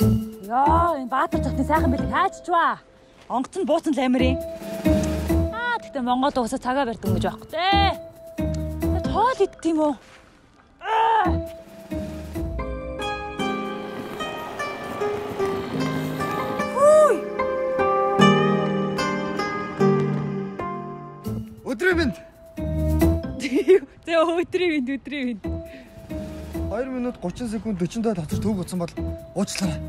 Яа, энэ Баатар цогтны сайхан бэлэг хааччваа. Онгоц нь бууцсан л амирын. Аа, тэгтээ Монгол уусаа цагаа барьдаг гэж байхгүй дээ. Тоол идэх юм уу? Өдрийн минь Зэ өдрийн минь өдрийн минь. 2 минут 30 секунд 40 доод хацар төв утсан бол уучлаарай.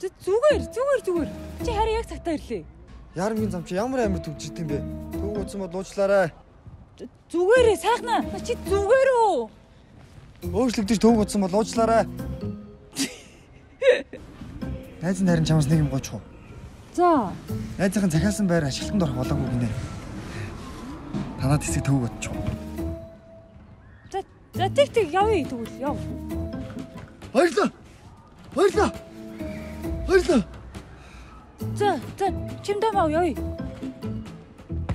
Зүгээр зүгээр зүгээр. Чи харин яг цагтаа ирлээ. Ярамгийн зам чи ямар амир төвчт юм бэ? Төв утсан бол уучлаарай. Зүгээрээ сайхнаа. Чи зүгээр үү? Өөрчлөгдөж төв утсан бол уучлаарай. Найз нарийн чамаас нэг юм гоч уу? За. Найзынхаа захиалсан байр ашиглалтанд орох болоогүй гинэ. Танаад хэсэг төв утчих. За тэг тэг явъя тэгвэл яв. Баярлаа. Баярлаа. Баярлаа. За за чимдээ мав явъя.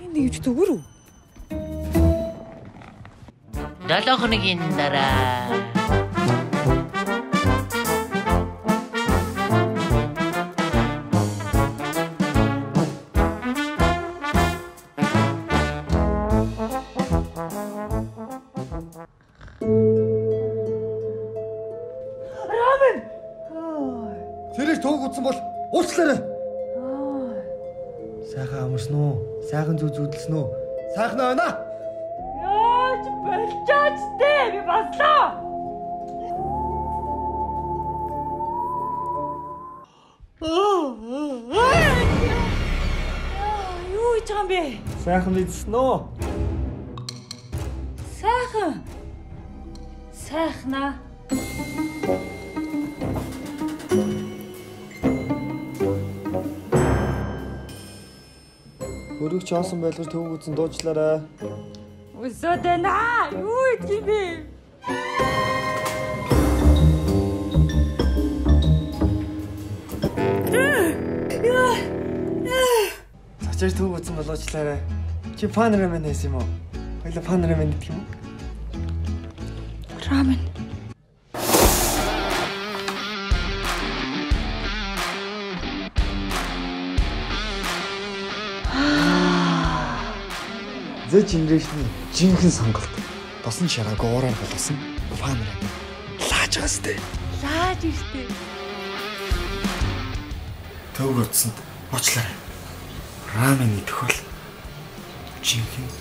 Энэ нэг ч зүгээр үү? 7 хоногийн дараа Тэрийг төв утсан бол уучлаарай. Сайхан амарсан уу? Сайхан зүг зүудэлсэн үү? Сайхан байна. Яаж болчооч тээ би баслаа. Юу хийж байгаа юм бэ? Сайхан мэдсэн үү? Сайхан. Сайхнаа. Хөрөгч хоосон байлгаж төв утсан дуучлаарай. Өсөөд байна. Юу хийж юм бэ? Цачаар төв утсан бол уучлаарай. Чи панорамен хийсэн юм уу? Хоёул панорамен гэдэг юм уу? Рамен. The Generation-ийн жинхэнэ сонголт. Тосон шараа гоороор болгосон панорамен. Лааж байгаа сте. Лааж иртээ. Төв утсанд уучлаарай. Рамен идэх бол жинхэнэ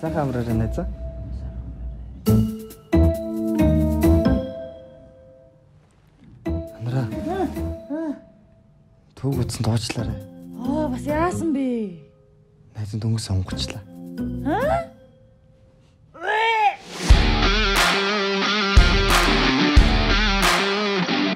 Сайхан амраарай найзаа. Амраа. Төв утсанд уучлаарай. Аа бас яасан бэ? Найзын дөнгөс онгочлаа. Аа?